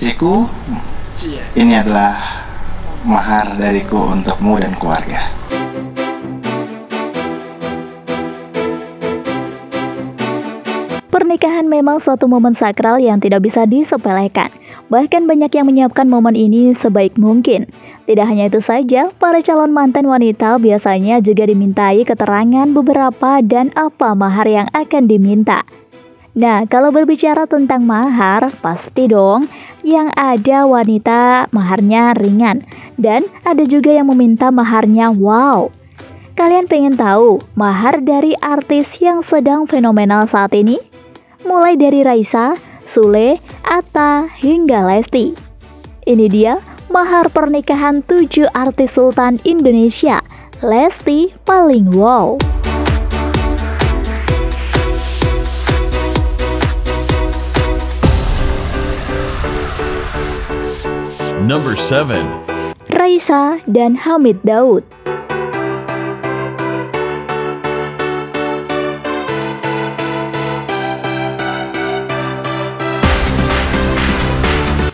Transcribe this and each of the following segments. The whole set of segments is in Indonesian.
istriku, ini adalah mahar dariku untukmu dan keluarga. Pernikahan memang suatu momen sakral yang tidak bisa disepelekan. Bahkan banyak yang menyiapkan momen ini sebaik mungkin. Tidak hanya itu saja, para calon mantan wanita biasanya juga dimintai keterangan beberapa dan apa mahar yang akan diminta. Nah, kalau berbicara tentang mahar, pasti dong yang ada wanita maharnya ringan dan ada juga yang meminta maharnya wow. Kalian pengen tahu mahar dari artis yang sedang fenomenal saat ini? mulai dari Raisa, Sule, Atta, hingga Lesti. Ini dia mahar pernikahan tujuh artis sultan Indonesia, Lesti paling wow. Number 7 Raisa dan Hamid Daud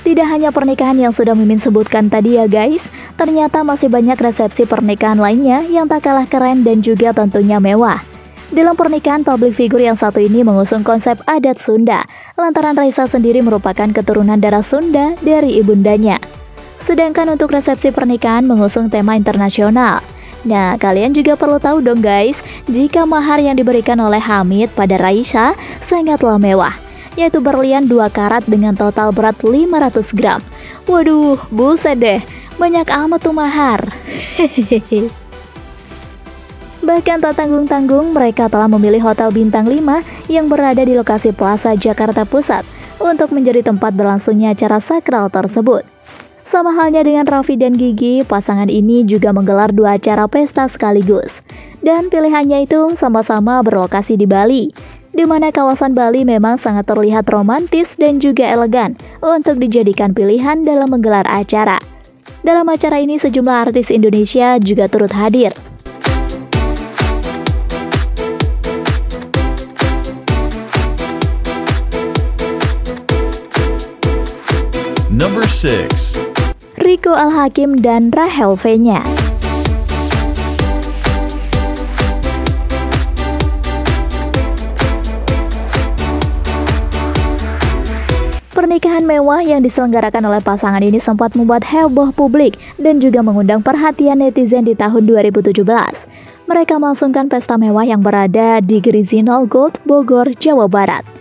Tidak hanya pernikahan yang sudah Mimin sebutkan tadi ya guys, ternyata masih banyak resepsi pernikahan lainnya yang tak kalah keren dan juga tentunya mewah. Dalam pernikahan publik figur yang satu ini mengusung konsep adat Sunda, lantaran Raisa sendiri merupakan keturunan darah Sunda dari ibundanya. Sedangkan untuk resepsi pernikahan mengusung tema internasional. Nah, kalian juga perlu tahu dong guys, jika mahar yang diberikan oleh Hamid pada Raisa sangatlah mewah yaitu berlian 2 karat dengan total berat 500 gram. Waduh, buset deh, banyak amat tuh mahar. Bahkan tak tanggung-tanggung, mereka telah memilih Hotel Bintang 5 yang berada di lokasi Plaza Jakarta Pusat untuk menjadi tempat berlangsungnya acara sakral tersebut. Sama halnya dengan Raffi dan Gigi, pasangan ini juga menggelar dua acara pesta sekaligus. Dan pilihannya itu sama-sama berlokasi di Bali, di mana kawasan Bali memang sangat terlihat romantis dan juga elegan untuk dijadikan pilihan dalam menggelar acara. Dalam acara ini sejumlah artis Indonesia juga turut hadir. Number 6 Riko Al-Hakim dan Rahel V-nya. Pernikahan mewah yang diselenggarakan oleh pasangan ini sempat membuat heboh publik dan juga mengundang perhatian netizen di tahun 2017. Mereka melangsungkan pesta mewah yang berada di Grizinal Gold, Bogor, Jawa Barat.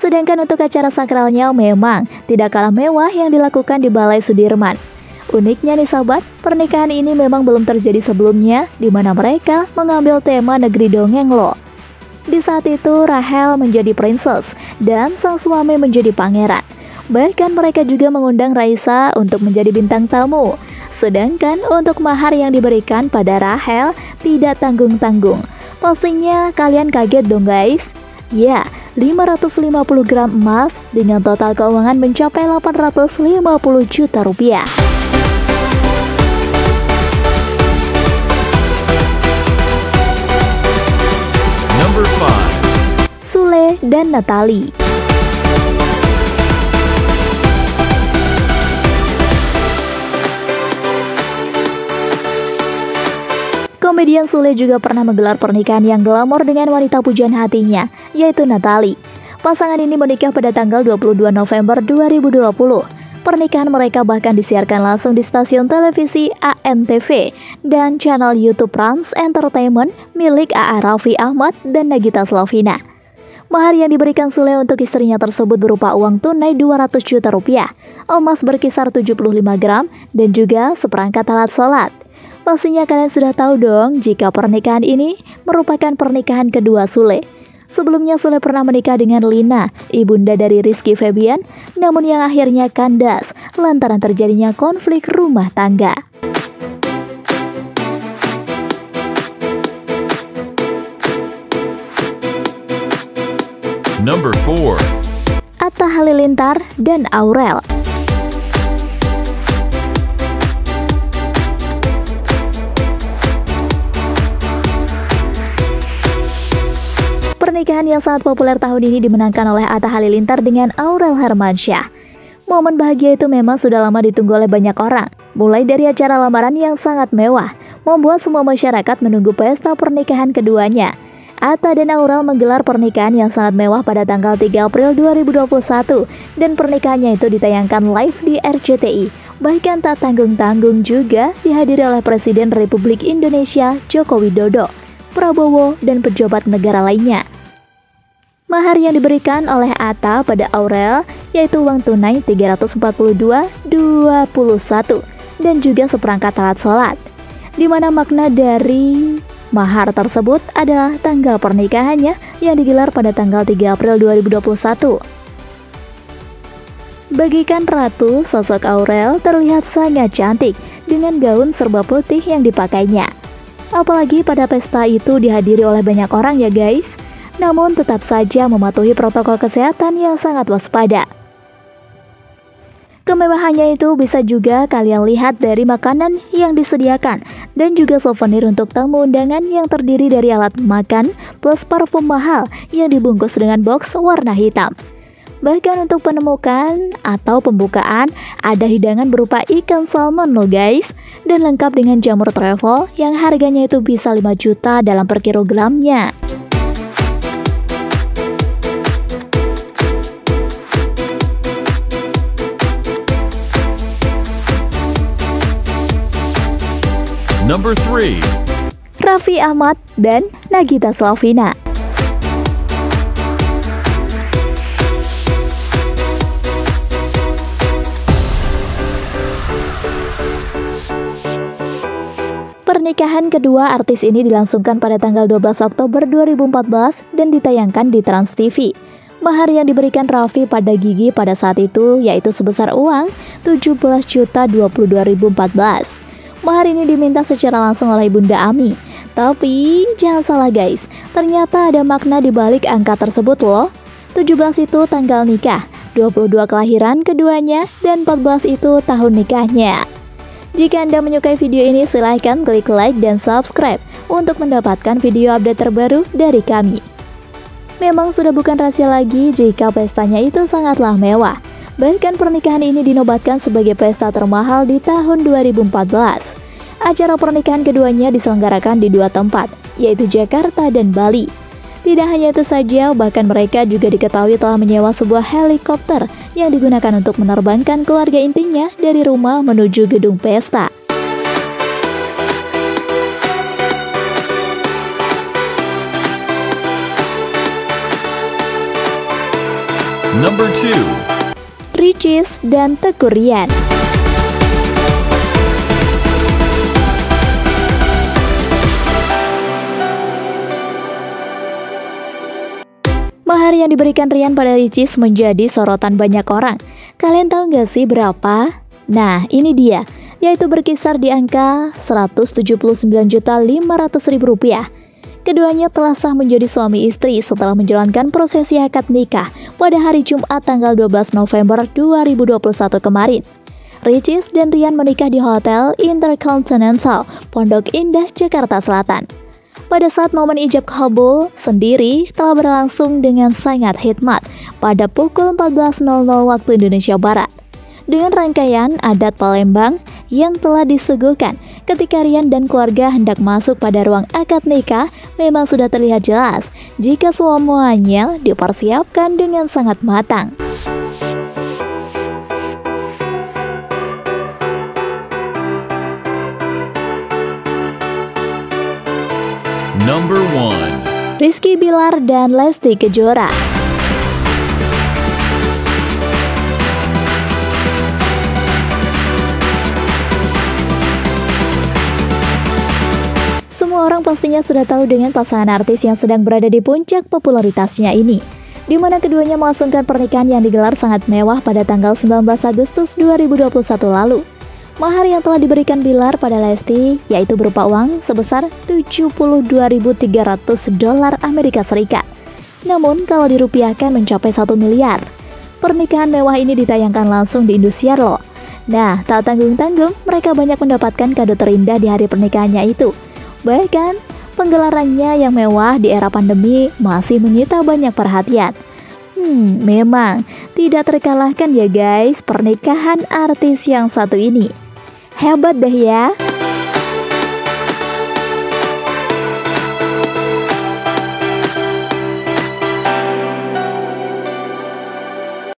Sedangkan untuk acara sakralnya memang tidak kalah mewah yang dilakukan di Balai Sudirman. Uniknya nih sahabat, pernikahan ini memang belum terjadi sebelumnya di mana mereka mengambil tema negeri dongeng loh. Di saat itu, Rahel menjadi princess dan sang suami menjadi pangeran. Bahkan mereka juga mengundang Raisa untuk menjadi bintang tamu. Sedangkan untuk mahar yang diberikan pada Rahel tidak tanggung-tanggung. Pastinya kalian kaget dong guys. Ya, 550 gram emas dengan total keuangan mencapai 850 juta rupiah. Number 5 Sule dan Natali. Komedian Sule juga pernah menggelar pernikahan yang glamor dengan wanita pujian hatinya, yaitu Natali. Pasangan ini menikah pada tanggal 22 November 2020. Pernikahan mereka bahkan disiarkan langsung di stasiun televisi ANTV dan channel YouTube Trans Entertainment milik AA Raffi Ahmad dan Nagita Slavina. Mahar yang diberikan Sule untuk istrinya tersebut berupa uang tunai 200 juta rupiah, emas berkisar 75 gram, dan juga seperangkat alat sholat. Pastinya kalian sudah tahu dong jika pernikahan ini merupakan pernikahan kedua Sule. Sebelumnya Sule pernah menikah dengan Lina, ibunda dari Rizky Febian, namun yang akhirnya kandas lantaran terjadinya konflik rumah tangga. Number 4 Atta Halilintar dan Aurel Pernikahan yang sangat populer tahun ini dimenangkan oleh Atta Halilintar dengan Aurel Hermansyah. Momen bahagia itu memang sudah lama ditunggu oleh banyak orang. Mulai dari acara lamaran yang sangat mewah, membuat semua masyarakat menunggu pesta pernikahan keduanya. Atta dan Aurel menggelar pernikahan yang sangat mewah pada tanggal 3 April 2021 dan pernikahannya itu ditayangkan live di RCTI. Bahkan tak tanggung-tanggung juga dihadiri oleh Presiden Republik Indonesia Joko Widodo, Prabowo, dan pejabat negara lainnya. Mahar yang diberikan oleh Atta pada Aurel yaitu uang tunai 342.21 dan juga seperangkat alat sholat. Di mana makna dari Mahar tersebut adalah tanggal pernikahannya yang digelar pada tanggal 3 April 2021. Bagikan Ratu, sosok Aurel terlihat sangat cantik dengan gaun serba putih yang dipakainya. Apalagi pada pesta itu dihadiri oleh banyak orang ya guys. Namun tetap saja mematuhi protokol kesehatan yang sangat waspada. Kemewahannya itu bisa juga kalian lihat dari makanan yang disediakan dan juga souvenir untuk tamu undangan yang terdiri dari alat makan plus parfum mahal yang dibungkus dengan box warna hitam. Bahkan untuk penemukan atau pembukaan ada hidangan berupa ikan salmon loh guys dan lengkap dengan jamur travel yang harganya itu bisa 5 juta dalam per kilogramnya. Number 3. Raffi Ahmad dan Nagita Slavina. Pernikahan kedua artis ini dilangsungkan pada tanggal 12 Oktober 2014 dan ditayangkan di Trans TV. Mahar yang diberikan Raffi pada Gigi pada saat itu yaitu sebesar uang 17.022.014. Mahar ini diminta secara langsung oleh Bunda Ami. Tapi jangan salah guys, ternyata ada makna di balik angka tersebut loh. 17 itu tanggal nikah, 22 kelahiran keduanya, dan 14 itu tahun nikahnya. Jika Anda menyukai video ini, silahkan klik like dan subscribe untuk mendapatkan video update terbaru dari kami. Memang sudah bukan rahasia lagi jika pestanya itu sangatlah mewah. Bahkan pernikahan ini dinobatkan sebagai pesta termahal di tahun 2014. Acara pernikahan keduanya diselenggarakan di dua tempat, yaitu Jakarta dan Bali. Tidak hanya itu saja, bahkan mereka juga diketahui telah menyewa sebuah helikopter yang digunakan untuk menerbangkan keluarga intinya dari rumah menuju gedung pesta. Number 2. Ricis, dan Tekurian. Mahar yang diberikan Rian pada Ricis menjadi sorotan banyak orang. Kalian tahu nggak sih berapa? Nah, ini dia, yaitu berkisar di angka 179.500.000 rupiah. Keduanya telah sah menjadi suami istri setelah menjalankan prosesi akad nikah pada hari Jumat tanggal 12 November 2021 kemarin. Ricis dan Rian menikah di Hotel Intercontinental, Pondok Indah, Jakarta Selatan. Pada saat momen ijab kabul sendiri telah berlangsung dengan sangat hikmat pada pukul 14.00 waktu Indonesia Barat. Dengan rangkaian adat Palembang yang telah disuguhkan ketika Rian dan keluarga hendak masuk pada ruang akad nikah memang sudah terlihat jelas jika semuanya dipersiapkan dengan sangat matang. Number one. Rizky Bilar dan Lesti Kejora orang pastinya sudah tahu dengan pasangan artis yang sedang berada di puncak popularitasnya ini di mana keduanya melangsungkan pernikahan yang digelar sangat mewah pada tanggal 19 Agustus 2021 lalu. Mahar yang telah diberikan Bilar pada Lesti yaitu berupa uang sebesar 72.300 dolar Amerika Serikat. Namun kalau dirupiahkan mencapai 1 miliar. Pernikahan mewah ini ditayangkan langsung di Indosiar loh. Nah, tak tanggung-tanggung, mereka banyak mendapatkan kado terindah di hari pernikahannya itu Bahkan, penggelarannya yang mewah di era pandemi masih menyita banyak perhatian. Hmm, memang tidak terkalahkan ya guys pernikahan artis yang satu ini. Hebat deh ya.